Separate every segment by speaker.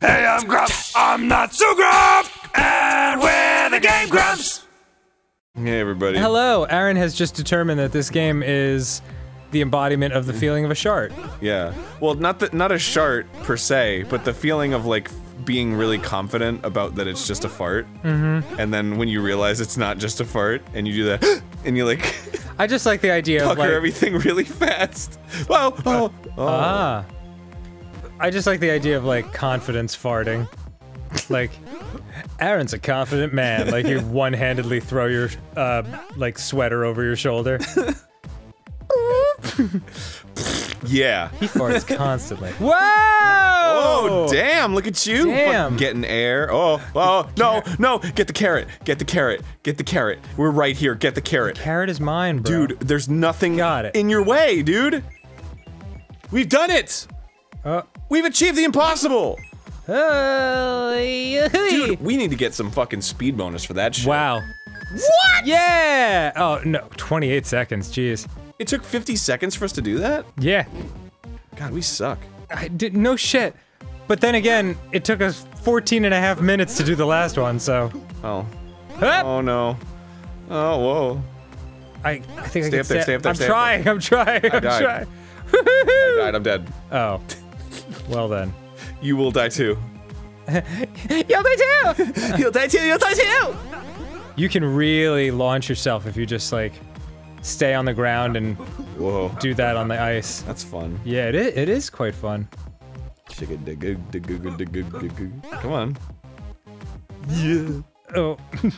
Speaker 1: Hey, I'm Grump. I'm not so Grump. And we're the Game Grumps.
Speaker 2: Hey everybody.
Speaker 3: Hello, Arin has just determined that this game is the embodiment of the feeling of a shart.
Speaker 2: Yeah. Well, not the, not a shart per se, but the feeling of like being really confident about that it's just a fart. Mm-hmm. And then when you realize it's not just a fart, and you do that, and you like
Speaker 3: I just like the idea of like,
Speaker 2: everything really fast. Wow. Oh. oh.
Speaker 3: ah. I just like the idea of like confidence farting. like, Arin's a confident man. Like you one-handedly throw your uh, like sweater over your shoulder.
Speaker 2: yeah.
Speaker 3: He farts constantly. Whoa!
Speaker 2: Oh, damn, look at you!
Speaker 3: Damn.
Speaker 2: Fucking Getting air. Oh, oh, no, no, get the carrot, get the carrot, get the carrot. We're right here, get the carrot.
Speaker 3: Carrot is mine, bro.
Speaker 2: Dude, there's nothing
Speaker 3: Got it.
Speaker 2: in your way, dude! We've done it!
Speaker 3: Uh,
Speaker 2: We've achieved the impossible!
Speaker 3: uh,
Speaker 2: Dude, we need to get some fucking speed bonus for that shit.
Speaker 3: Wow. What? Yeah! Oh, no. 28 seconds, jeez.
Speaker 2: It took 50 seconds for us to do that?
Speaker 3: Yeah.
Speaker 2: God, we suck.
Speaker 3: I did no shit. But then again, it took us 14 and a half minutes to do the last one, so.
Speaker 2: Oh.
Speaker 3: Hup!
Speaker 2: Oh no. Oh, whoa.
Speaker 3: I, I think I
Speaker 2: Stay
Speaker 3: can
Speaker 2: up there, stay up there,
Speaker 3: I'm
Speaker 2: stay up
Speaker 3: trying, I'm trying, I'm
Speaker 2: died.
Speaker 3: trying.
Speaker 2: I died, I'm dead.
Speaker 3: Oh. Well then.
Speaker 2: You will die too.
Speaker 3: Yo, they too!
Speaker 2: You'll die too, you'll die too!
Speaker 3: You can really launch yourself if you just like stay on the ground and
Speaker 2: Whoa.
Speaker 3: do that on the ice.
Speaker 2: That's fun.
Speaker 3: Yeah, it is, it is quite fun.
Speaker 2: Come on. Yeah.
Speaker 3: Oh.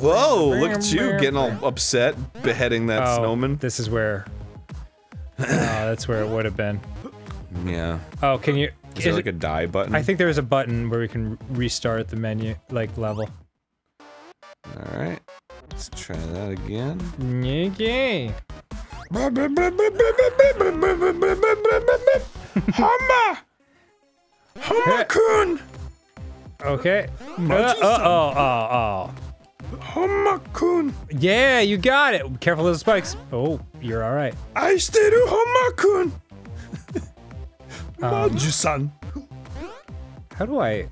Speaker 2: Whoa, look at you getting all upset, beheading that
Speaker 3: Oh,
Speaker 2: snowman.
Speaker 3: This is where. Oh, that's where it would have been.
Speaker 2: Yeah.
Speaker 3: Oh, can you?
Speaker 2: Is there
Speaker 3: is
Speaker 2: like a die button?
Speaker 3: I think there is a button where we can restart the menu, like level.
Speaker 2: Alright. Let's try that again.
Speaker 3: Okay.
Speaker 2: Hammer! Hammer-kun!
Speaker 3: Okay. Uh, uh, oh, oh, oh.
Speaker 2: Hammer-kun!
Speaker 3: Yeah, you got it. Careful of the spikes. Oh, you're all right.
Speaker 2: I stay to Hammer-kun!
Speaker 3: Um,
Speaker 2: Maju-san!
Speaker 3: how do I?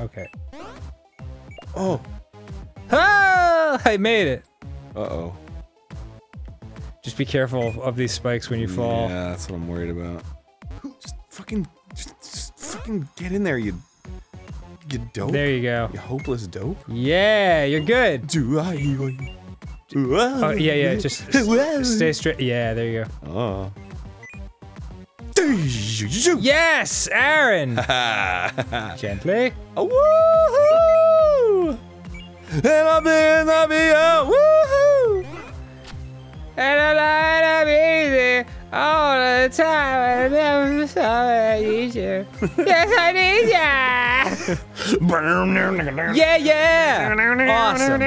Speaker 3: Okay.
Speaker 2: Oh.
Speaker 3: Ah, I made it.
Speaker 2: Uh-oh.
Speaker 3: Just be careful of these spikes when you fall.
Speaker 2: Yeah, that's what I'm worried about. Just fucking, just, just fucking get in there, you, you dope.
Speaker 3: There you go.
Speaker 2: You hopeless dope.
Speaker 3: Yeah, you're good.
Speaker 2: Do I?
Speaker 3: Oh, yeah, yeah. Just stay straight. Yeah, there you go.
Speaker 2: Oh.
Speaker 3: Yes,
Speaker 2: Arin.
Speaker 3: Gently.
Speaker 2: Woohoo! And I'll be in the video. Woohoo!
Speaker 3: And I like to be there all the time. I never saw I need you. yes, I need you. Yeah, yeah. Awesome.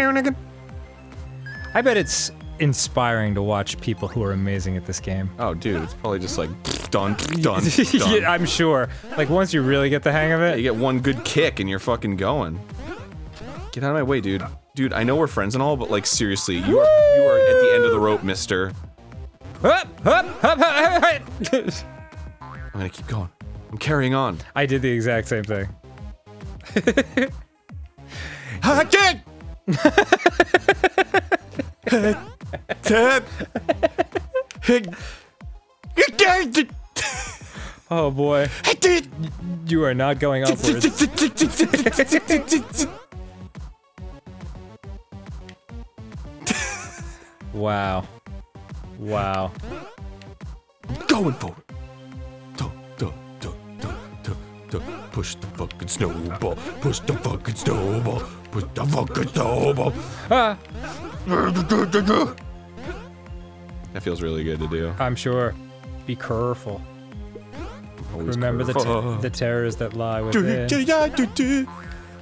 Speaker 3: I bet it's inspiring to watch people who are amazing at this game.
Speaker 2: Oh, dude, it's probably just like done, done, done.
Speaker 3: yeah, I'm sure. Like once you really get the hang of it.
Speaker 2: You get one good kick and you're fucking going. Get out of my way, dude. Dude, I know we're friends and all, but like seriously, you are you are at the end of the rope, mister.
Speaker 3: Hup, hup, hup, hup, hup.
Speaker 2: I'm gonna keep going. I'm carrying on.
Speaker 3: I did the exact same thing.
Speaker 2: Ha kick!
Speaker 3: Oh boy, you are not going upwards. Wow. Wow.
Speaker 2: Going forward. Duh, Push the fucking snowball. Push the fucking snowball. Push the fucking snowball.
Speaker 3: Ah,
Speaker 2: That feels really good to do.
Speaker 3: I'm sure. Be careful.
Speaker 2: Always
Speaker 3: Remember the,
Speaker 2: careful.
Speaker 3: te- the terrors that lie within.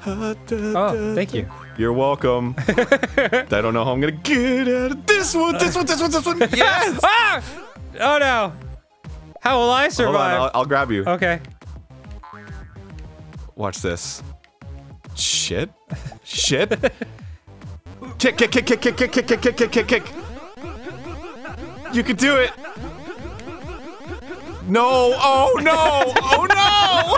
Speaker 2: Oh,
Speaker 3: Oh, thank you.
Speaker 2: You're welcome. I don't know how I'm gonna get out of this one, this one, this one, this one. Yes!
Speaker 3: Ah! Oh no! How will I
Speaker 2: Hold on,
Speaker 3: survive?
Speaker 2: I'll, I'll grab you.
Speaker 3: okay.
Speaker 2: Watch this. Shit. Shit. kick, kick, kick, kick, kick, kick, kick, kick, kick, kick, kick, kick. You can do it. No! Oh no! Oh no!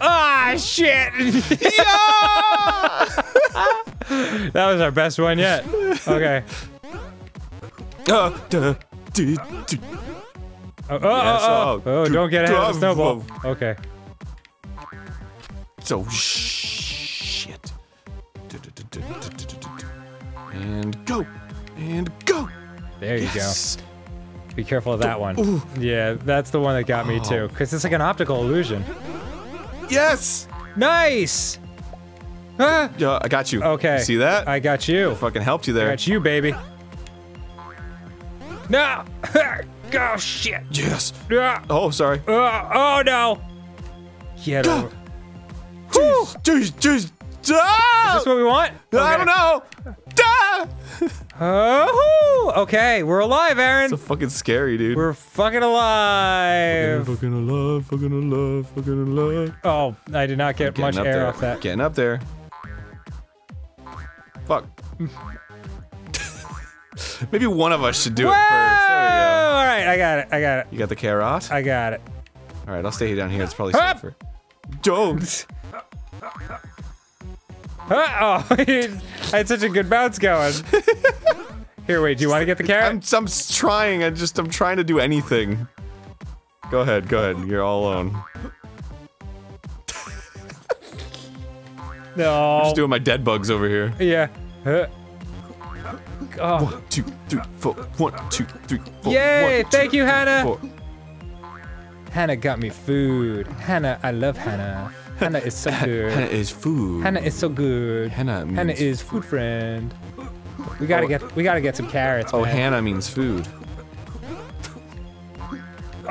Speaker 3: Ah, shit! that was our best one yet. Okay.
Speaker 2: Uh, duh, duh, duh.
Speaker 3: Oh, oh, oh, oh,
Speaker 2: oh,
Speaker 3: oh, don't get ahead of the snowball. Okay.
Speaker 2: So shit. And go. And go.
Speaker 3: There you
Speaker 2: Yes.
Speaker 3: go. Be careful of that one.
Speaker 2: Ooh.
Speaker 3: Yeah, that's the one that got me too. Because it's like an optical illusion.
Speaker 2: Yes.
Speaker 3: Nice! Ah!
Speaker 2: Yeah, I got you.
Speaker 3: Okay.
Speaker 2: See that?
Speaker 3: I got you.
Speaker 2: fucking helped you
Speaker 3: I
Speaker 2: there.
Speaker 3: got you, baby. No! oh, shit!
Speaker 2: Yes.
Speaker 3: Ah!
Speaker 2: Oh, sorry.
Speaker 3: Oh, oh no! He had
Speaker 2: Go.
Speaker 3: over.
Speaker 2: Jeez, jeez, jeez. Ah!
Speaker 3: Is this what we want?
Speaker 2: I don't know. Ah!
Speaker 3: Oh, okay, we're alive, Arin.
Speaker 2: So fucking scary, dude.
Speaker 3: We're fucking alive.
Speaker 2: fucking alive, fucking alive, fucking alive.
Speaker 3: Oh, I did not get much air
Speaker 2: there.
Speaker 3: off that.
Speaker 2: Getting up there. Fuck. Maybe one of us should do
Speaker 3: Whoa!
Speaker 2: it first. There we go.
Speaker 3: All right, I got it. I got it.
Speaker 2: You got the carrot?
Speaker 3: I got it.
Speaker 2: All right, I'll stay down here. It's probably safer. Don't.
Speaker 3: Uh, oh, I had such a good bounce going. Here, wait. Do you want to get the carrot?
Speaker 2: I'm, I'm trying. I just, I'm trying to do anything. Go ahead, go ahead. You're all alone.
Speaker 3: no.
Speaker 2: I'm Just doing my dead bugs over here.
Speaker 3: yeah. Uh, oh.
Speaker 2: One, two, three, four. One, two, three, four.
Speaker 3: Yay!
Speaker 2: One,
Speaker 3: Thank
Speaker 2: two,
Speaker 3: you, Hannah.
Speaker 2: four.
Speaker 3: Hannah got me food. Hannah, I love Hannah. Hannah is so good.
Speaker 2: Hannah
Speaker 3: good.
Speaker 2: is food.
Speaker 3: Hannah is so good.
Speaker 2: Hannah means.
Speaker 3: Hannah is food friend. We gotta
Speaker 2: Oh.
Speaker 3: get we gotta get some carrots.
Speaker 2: Oh,
Speaker 3: man.
Speaker 2: Hannah means food.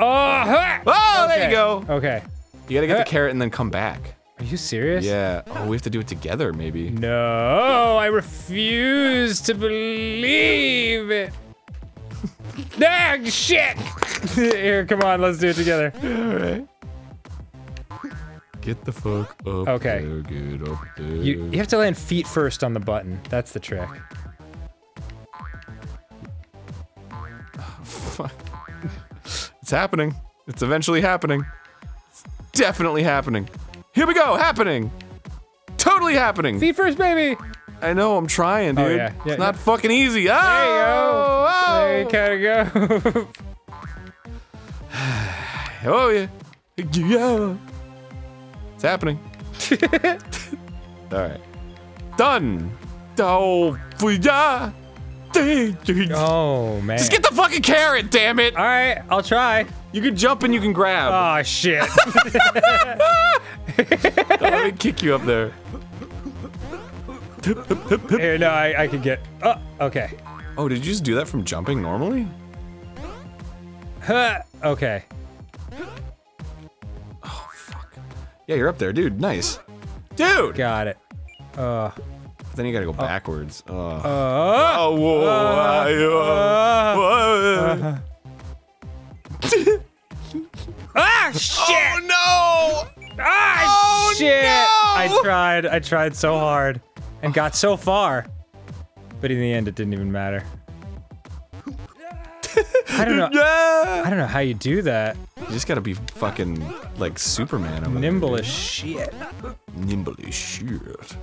Speaker 3: Oh, huh!
Speaker 2: Oh, there you go.
Speaker 3: Okay.
Speaker 2: You gotta get
Speaker 3: Uh.
Speaker 2: the carrot and then come back.
Speaker 3: Are you serious?
Speaker 2: Yeah. Oh, we have to do it together, maybe.
Speaker 3: No, I refuse to believe it. ah, shit! Here, come on, let's do it together.
Speaker 2: Alright. Get the fuck up
Speaker 3: Okay.
Speaker 2: there, get up there.
Speaker 3: You, you have to land feet first on the button. That's the trick.
Speaker 2: It's happening. It's eventually happening. It's definitely happening. Here we go, happening! Totally happening!
Speaker 3: Feet first, baby!
Speaker 2: I know, I'm trying, oh, dude.
Speaker 3: Oh, yeah. Yeah,
Speaker 2: it's not
Speaker 3: no.
Speaker 2: fucking easy. Oh,
Speaker 3: There you go.
Speaker 2: Oh, oh,
Speaker 3: There you gotta go.
Speaker 2: oh yeah. Yeah. It's happening. Alright. Done! Oh, yeah!
Speaker 3: oh, man.
Speaker 2: Just get the fucking carrot, damn it!
Speaker 3: Alright, I'll try.
Speaker 2: You can jump and you can grab.
Speaker 3: Oh, shit.
Speaker 2: Let me kick you up there.
Speaker 3: Here, no, I, I can get. Oh, okay.
Speaker 2: Oh, did you just do that from jumping normally?
Speaker 3: Huh, okay. Oh fuck.
Speaker 2: Yeah, you're up there, dude. Nice. Dude!
Speaker 3: Got it. Uh,
Speaker 2: Then you gotta go backwards. Oh,
Speaker 3: uh,
Speaker 2: oh whoa.
Speaker 3: uh,
Speaker 2: whoa.
Speaker 3: ah, shit!
Speaker 2: Oh no!
Speaker 3: Ah,
Speaker 2: Oh,
Speaker 3: shit!
Speaker 2: no!
Speaker 3: I tried. I tried so hard and got so far. But in the end, it didn't even matter. I don't know.
Speaker 2: Yeah!
Speaker 3: I don't know how you do that.
Speaker 2: You just gotta be fucking like Superman over there,
Speaker 3: Nimble
Speaker 2: dude.
Speaker 3: as shit.
Speaker 2: Nimble as shit.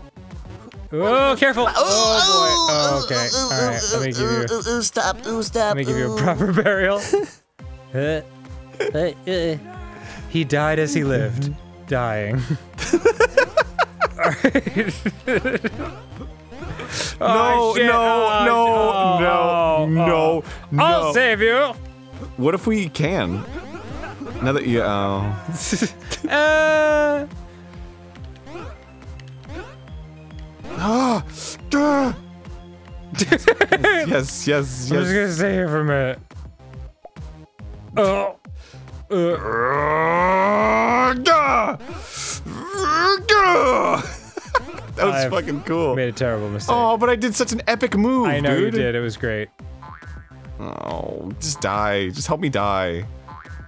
Speaker 3: Oh, careful! Oh boy. Oh, okay. All right. Let me give you.
Speaker 4: Ooh, ooh, stop, ooh, stop.
Speaker 3: Let me give you a proper burial. Uh,
Speaker 4: Uh, uh,
Speaker 3: he died as he lived, dying.
Speaker 2: No,
Speaker 3: Oh,
Speaker 2: no,
Speaker 3: Oh,
Speaker 2: no,
Speaker 3: oh,
Speaker 2: no,
Speaker 3: oh,
Speaker 2: no,
Speaker 3: oh.
Speaker 2: no.
Speaker 3: I'll save you.
Speaker 2: What if we can? Now that you, oh.
Speaker 3: Uh,
Speaker 2: Ah! Gah! yes, yes,
Speaker 3: I'm just gonna stay here for a minute. Oh. Uh, I've
Speaker 2: fucking cool.
Speaker 3: made a terrible mistake.
Speaker 2: Oh, but I did such an epic move,
Speaker 3: I know
Speaker 2: dude.
Speaker 3: you did. It was great.
Speaker 2: Oh, just die. Just help me die.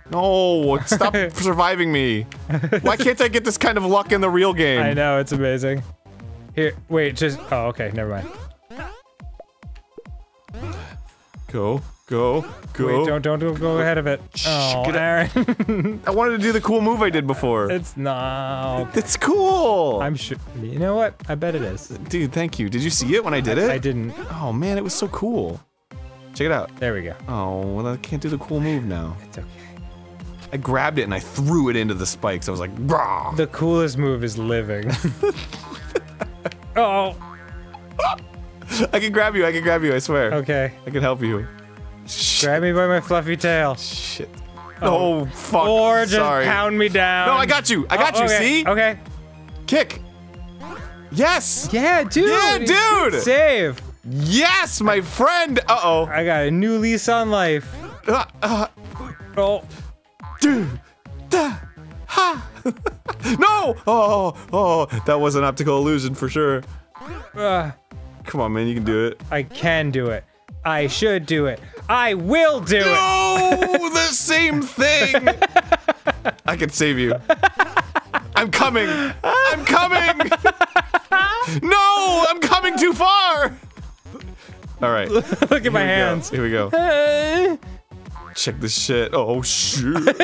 Speaker 2: No, stop surviving me. Why can't I get this kind of luck in the real game?
Speaker 3: I know it's amazing. Here, wait. Just. Oh, okay. Never mind.
Speaker 2: Go, go, go.
Speaker 3: Wait, don't don't don't go ahead of it. Oh,
Speaker 2: get
Speaker 3: Arin.
Speaker 2: I wanted to do the cool move I did before.
Speaker 3: it's no.
Speaker 2: It's cool.
Speaker 3: I'm sure. You know what? I bet it is.
Speaker 2: Dude, thank you. Did you see it when I did it?
Speaker 3: I didn't.
Speaker 2: Oh man, it was so cool. Check it out.
Speaker 3: There we go.
Speaker 2: Oh, well, I can't do the cool move now.
Speaker 3: It's okay.
Speaker 2: I grabbed it and I threw it into the spikes. I was like, Rah!
Speaker 3: The coolest move is living. oh.
Speaker 2: I can grab you. I can grab you. I swear.
Speaker 3: Okay.
Speaker 2: I can help you.
Speaker 3: Grab me by my fluffy tail.
Speaker 2: Shit. Oh, fuck.
Speaker 3: Or just
Speaker 2: Sorry.
Speaker 3: pound me down.
Speaker 2: No, I got you. I got
Speaker 3: Oh,
Speaker 2: you.
Speaker 3: okay,
Speaker 2: See?
Speaker 3: Okay.
Speaker 2: Kick. Yes.
Speaker 3: Yeah, dude.
Speaker 2: Yeah, dude.
Speaker 3: Save.
Speaker 2: Yes, my friend. Uh oh.
Speaker 3: I got a new lease on life.
Speaker 2: Uh, uh,
Speaker 3: Oh.
Speaker 2: dude. Da, ha. no. Oh, oh, that was an optical illusion for sure.
Speaker 3: Uh,
Speaker 2: Come on, man. You can do it.
Speaker 3: I can do it. I should do it. I will do it.
Speaker 2: No, the same thing. I can save you. I'm coming. I'm coming. No, I'm coming too far. All right.
Speaker 3: Look at my hands.
Speaker 2: Here we go.
Speaker 3: Uh,
Speaker 2: Check this shit. Oh shit.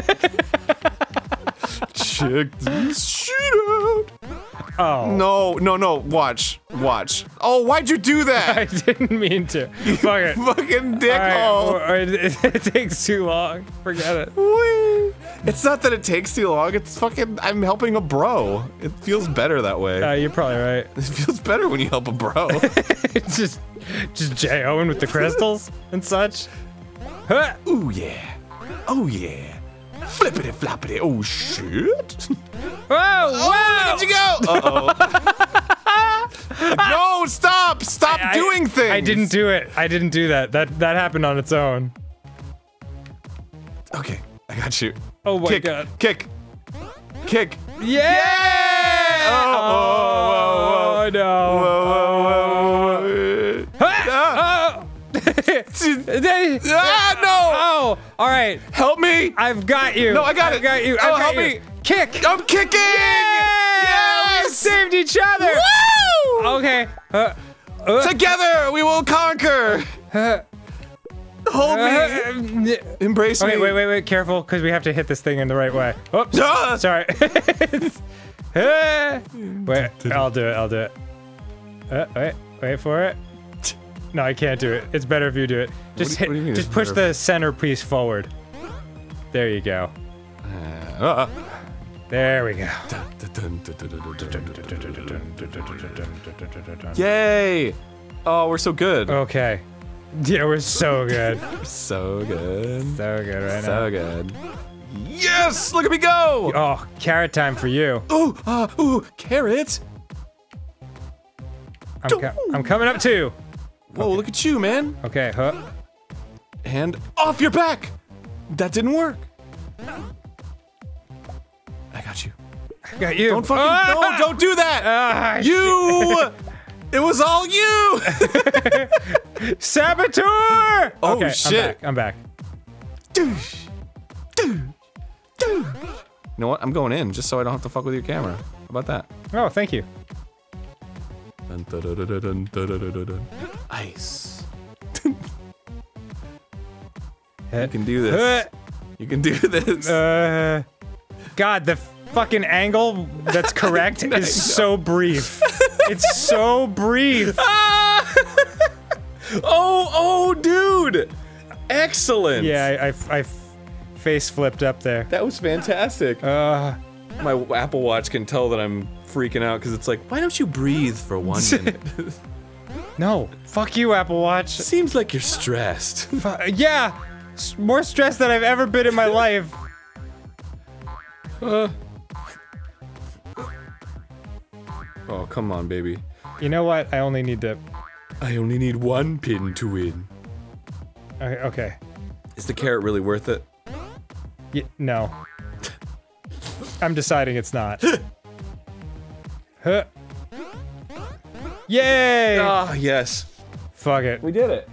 Speaker 2: Check this shit out.
Speaker 3: Oh.
Speaker 2: No, no, no. Watch. Watch. Oh, why'd you do that?
Speaker 3: I didn't mean to. Fuck it.
Speaker 2: Fucking dickhole.
Speaker 3: right, it, it takes too long. Forget it.
Speaker 2: Whee! It's not that it takes too long. It's fucking. I'm helping a bro. It feels better that way.
Speaker 3: Uh, you're probably right.
Speaker 2: it feels better when you help a bro.
Speaker 3: Just, just J Owen with the crystals and such. Huh.
Speaker 2: Ooh yeah. Oh yeah. Flippity floppity. Oh shit. Oh,
Speaker 3: Whoa!
Speaker 2: look at you go. Uh oh. no, stop! Stop
Speaker 3: I-
Speaker 2: doing things.
Speaker 3: I didn't do it. I didn't do that. That that happened on its own.
Speaker 2: Okay, I got you.
Speaker 3: Oh my
Speaker 2: kick,
Speaker 3: god.
Speaker 2: kick, kick.
Speaker 3: Yeah!
Speaker 2: Oh,
Speaker 3: Oh,
Speaker 2: whoa,
Speaker 3: no.
Speaker 2: Whoa, whoa, whoa.
Speaker 3: Ah! They-
Speaker 2: Ah, no!
Speaker 3: Oh! All right.
Speaker 2: Help me!
Speaker 3: I've got you.
Speaker 2: No, I got
Speaker 3: I've
Speaker 2: it.
Speaker 3: got you.
Speaker 2: Oh,
Speaker 3: I've
Speaker 2: help
Speaker 3: you.
Speaker 2: me.
Speaker 3: Kick.
Speaker 2: I'm kicking!
Speaker 3: Yeah! We saved each other.
Speaker 2: Woo!
Speaker 3: Okay. Uh, uh,
Speaker 2: Together we will conquer.
Speaker 3: uh,
Speaker 2: Hold me.
Speaker 3: uh,
Speaker 2: Embrace
Speaker 3: Okay,
Speaker 2: me.
Speaker 3: wait, wait, wait, careful, because we have to hit this thing in the right way. Oops,
Speaker 2: Ah!
Speaker 3: sorry. Ah. wait, I'll do it, I'll do it. Uh, wait, wait for it. No, I can't do it. It's better if you do it. Just
Speaker 2: do you- what do you
Speaker 3: hit, just push the centerpiece forward. There you go.
Speaker 2: Uh,
Speaker 3: There we go.
Speaker 2: Yay! Oh, we're so good.
Speaker 3: Okay. Yeah, we're so good.
Speaker 2: So good.
Speaker 3: so good right now.
Speaker 2: So good. Yes! Look at me go!
Speaker 3: Oh, carrot time for you.
Speaker 2: Ooh, uh, ooh, carrot!
Speaker 3: I'm, co- I'm coming up too.
Speaker 2: Whoa, look at you, man.
Speaker 3: Okay, huh?
Speaker 2: And off your back! That didn't work. I got you.
Speaker 3: I got you.
Speaker 2: Don't fucking,
Speaker 3: Ah!
Speaker 2: no, don't do that!
Speaker 3: Ah,
Speaker 2: You! It was all you!
Speaker 3: Saboteur!
Speaker 2: Oh,
Speaker 3: okay,
Speaker 2: shit.
Speaker 3: I'm back.
Speaker 2: Doosh, doosh. You know what? I'm going in just so I don't have to fuck with your camera. How about that?
Speaker 3: Oh, thank you.
Speaker 2: Dun, dun, dun, dun, Ice. You can do this. You can do this.
Speaker 3: Uh, God, the fucking angle that's correct is so brief. It's so brief.
Speaker 2: oh, oh, dude! Excellent.
Speaker 3: Yeah, I, I, I face flipped up there.
Speaker 2: That was fantastic.
Speaker 3: Uh,
Speaker 2: My Apple Watch can tell that I'm freaking out because it's like, why don't you breathe for one minute?
Speaker 3: No, fuck you, Apple Watch.
Speaker 2: Seems like you're stressed.
Speaker 3: Yeah, s- more stressed than I've ever been in my life.
Speaker 2: Uh. Oh, come on, baby.
Speaker 3: You know what? I only need to.
Speaker 2: I only need one pin to win.
Speaker 3: Okay. okay.
Speaker 2: Is the carrot really worth it?
Speaker 3: Y- no. I'm deciding it's not. huh. Yay!
Speaker 2: Ah, yes.
Speaker 3: Fuck it.
Speaker 2: We did it.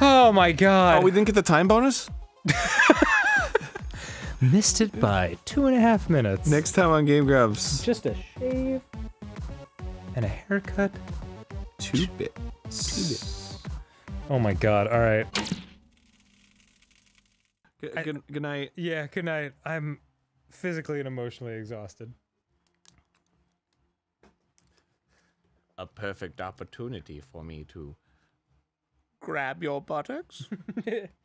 Speaker 3: Oh my god.
Speaker 2: Oh, we didn't get the time bonus?
Speaker 3: missed it by two and a half minutes.
Speaker 2: Next time on Game Grumps.
Speaker 3: Just a shave and a haircut.
Speaker 2: Two bits.
Speaker 3: Oh my god. All right.
Speaker 2: Good, good, good night.
Speaker 3: Yeah, good night. I'm physically and emotionally exhausted.
Speaker 5: A perfect opportunity for me to
Speaker 2: Grab your buttocks.